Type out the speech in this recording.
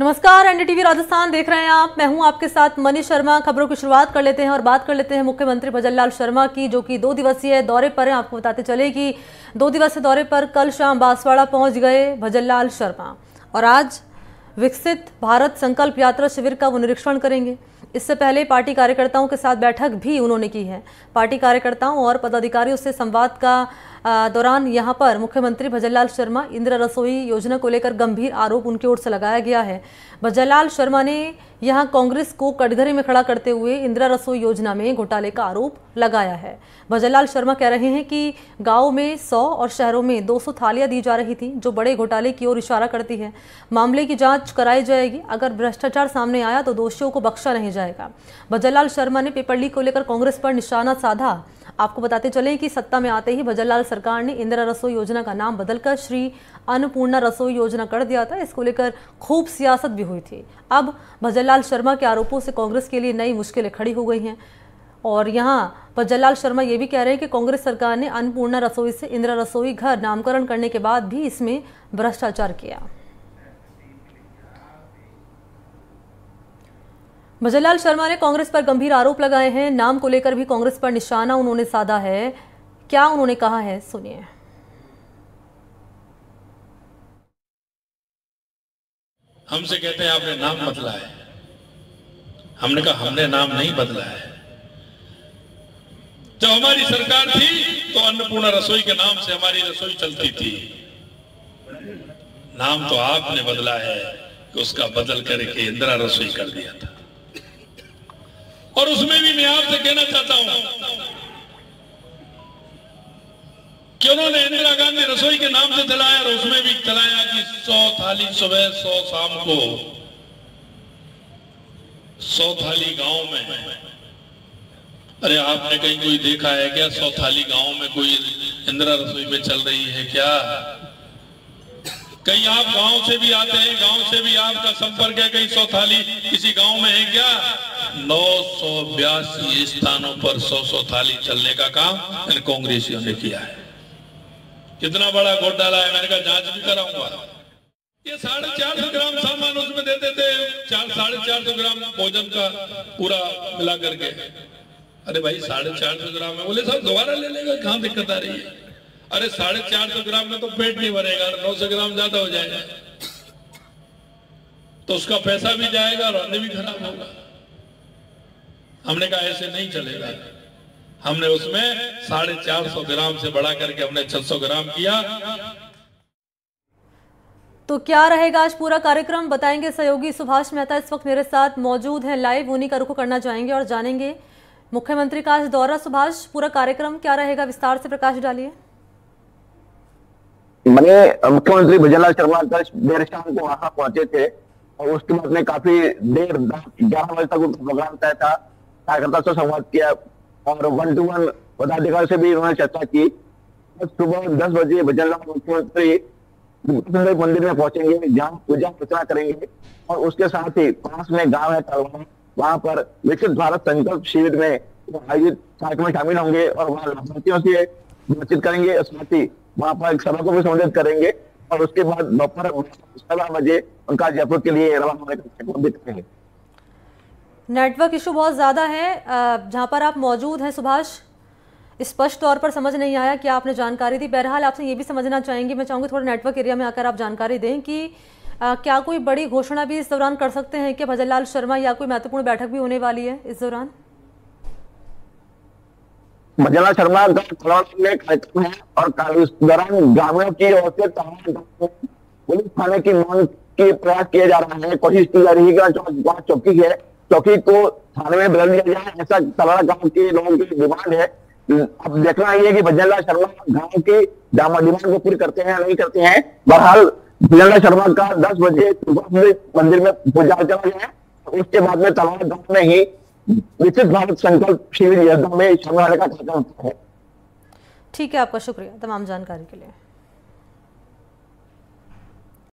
नमस्कार, एनडीटीवी राजस्थान देख रहे हैं आप। मैं हूँ आपके साथ मनीष शर्मा। खबरों की शुरुआत कर लेते हैं और बात कर लेते हैं मुख्यमंत्री भजनलाल शर्मा की, जो कि दो दिवसीय दौरे पर हैं, आपको बताते चले कि दो दिवसीय दौरे पर कल शाम बांसवाड़ा पहुँच गए भजनलाल शर्मा और आज विकसित भारत संकल्प यात्रा शिविर का वो निरीक्षण करेंगे। इससे पहले पार्टी कार्यकर्ताओं के साथ बैठक भी उन्होंने की है। पार्टी कार्यकर्ताओं और पदाधिकारियों से संवाद का दौरान यहाँ पर मुख्यमंत्री भजनलाल शर्मा, इंदिरा रसोई योजना को लेकर गंभीर आरोप उनकी ओर से लगाया गया है। भजनलाल शर्मा ने यहाँ कांग्रेस को कटघरे में खड़ा करते हुए इंदिरा रसोई योजना में घोटाले का आरोप लगाया है। भजनलाल शर्मा कह रहे हैं कि गाँव में 100 और शहरों में 200 थालियाँ दी जा रही थी, जो बड़े घोटाले की ओर इशारा करती है। मामले की जाँच कराई जाएगी। अगर भ्रष्टाचार सामने आया तो दोषियों को बख्शा नहीं जाएगा। भजनलाल शर्मा ने पेपर लीक को लेकर कांग्रेस पर निशाना साधा आपको बताते चले कि सत्ता में आते ही भजनलाल सरकार ने इंदिरा रसोई योजना का नाम बदलकर श्री अन्नपूर्णा रसोई योजना कर दिया था। इसको लेकर खूब सियासत भी हुई थी। अब भजनलाल शर्मा के आरोपों से कांग्रेस के लिए नई मुश्किलें खड़ी हो गई हैं। और यहाँ भजनलाल शर्मा ये भी कह रहे हैं कि कांग्रेस सरकार ने अन्नपूर्णा रसोई से इंदिरा रसोई घर नामकरण करने के बाद भी इसमें भ्रष्टाचार किया। भजनलाल शर्मा ने कांग्रेस पर गंभीर आरोप लगाए हैं। नाम को लेकर भी कांग्रेस पर निशाना उन्होंने साधा है। क्या उन्होंने कहा है? सुनिए। हमसे कहते हैं, आपने नाम बदला है। हमने कहा, हमने नाम नहीं बदला है। जब हमारी सरकार थी तो अन्नपूर्णा रसोई के नाम से हमारी रसोई चलती थी। नाम तो आपने बदला है कि उसका बदल करके इंदिरा रसोई कर दिया था। और उसमें भी मैं आपसे कहना चाहता हूँ कि उन्होंने इंदिरा गांधी रसोई के नाम से चलाया और उसमें भी चलाया कि सौ थाली सुबह, सौ शाम को, सौ थाली गाँव में। अरे आपने कहीं कोई देखा है क्या? सौ थाली गाँव में कोई इंदिरा रसोई में चल रही है क्या? कहीं आप गाँव से भी आते हैं, गाँव से भी आपका संपर्क है, कहीं सौ थाली किसी गाँव में है क्या? नौ सौ बयासी स्थानों पर सौ सौ थाली चलने का काम इन कांग्रेसियों ने किया है। कितना बड़ा घोटाला है, मैंने कहा, जाँच भी कराऊँगा। ये साढ़े चार सौ ग्राम सामान उसमें दे देते थे चार, साढ़े चार सौ ग्राम भोजन का पूरा मिला करके। अरे भाई, साढ़े चार सौ ग्राम में बोले साहब दोबारा ले लेगा, कहाँ दिक्कत आ रही है? अरे, साढ़े चार सौ ग्राम में तो पेट नहीं भरेगा, नौ सौ ग्राम ज़्यादा हो जाएगा। तो उसका पैसा भी जाएगा और अन्न भी खराब होगा। हमने कहा ऐसे नहीं चलेगा। हमने उसमें साढ़े चार सौ ग्राम से बढ़ा करके हमने छह सौ ग्राम किया। तो क्या रहेगा? आज पूरा कार्यक्रम बताएँगे सहयोगी सुभाष मेहता इस वक्त मेरे साथ मौजूद हैं लाइव उन्हीं का रुख करना चाहेंगे और जानेंगे। मुख्यमंत्री का आज दौरा सुभाष पूरा कार्यक्रम क्या रहेगा? विस्तार से प्रकाश डालिए। मैंने मुख्यमंत्री भजनलाल शर्मा कल देर शाम को वहाँ पहुँचे थे और उसके बाद में काफ़ी देर ग्यारह बजे तक प्रोग्राम तय था। कार्यकर्ता से संवाद किया और वन टू वन पदाधिकारी से भी उन्होंने चर्चा की। सुबह दस बजे भजनलाल मुख्यमंत्री मंदिर में पहुँचेंगे, जहाँ पूजा अर्चना करेंगे और उसके साथ ही पास में गाँव है तलवा वहाँ पर विकसित भारत संकल्प शिविर में आयोजित कार्यक्रम में शामिल होंगे और वहाँ लाभार्थियों से बातचीत करेंगे। साथ ही वहाँ पर एक सभा को भी संबोधित करेंगे और उसके बाद दोपहर सवा बजे उनका जयपुर के लिए रवाना होने का भी करेंगे। नेटवर्क इशू बहुत ज़्यादा है जहाँ पर आप मौजूद हैं सुभाष। स्पष्ट तौर पर समझ नहीं आया कि आपने जानकारी दी। बहरहाल आपसे ये भी समझना चाहेंगे मैं चाहूँगी थोड़ा नेटवर्क एरिया में आकर आप जानकारी दें कि आ, क्या कोई बड़ी घोषणा भी इस दौरान कर सकते हैं कि भजनलाल शर्मा या कोई महत्वपूर्ण बैठक भी होने वाली है इस दौरान? भजनलाल शर्मा कार्यक्रम है और इस दौरान ग्रामीणों की ओर से पुलिस थाने की मांग के प्रयास किया जा रहा है। कोशिश की जा रही है चौकी है। चौकी को थाने में बदल दिया जाए, ऐसा तलाड़ा गाँव के लोगों की डिमांड है। अब देखना ये कि भजनलाल शर्मा गाँव की डिमांड को पूरी करते हैं नहीं करते हैं। बहरहाल भजनलाल शर्मा का दस बजे मंदिर में पूजा अर्चना है उसके बाद में तलाड़ा गाँव में ही विकसित भारत संकल्प शिविर में शामिल होने का कार्यक्रम है। ठीक है, आपका शुक्रिया तमाम जानकारी के लिए।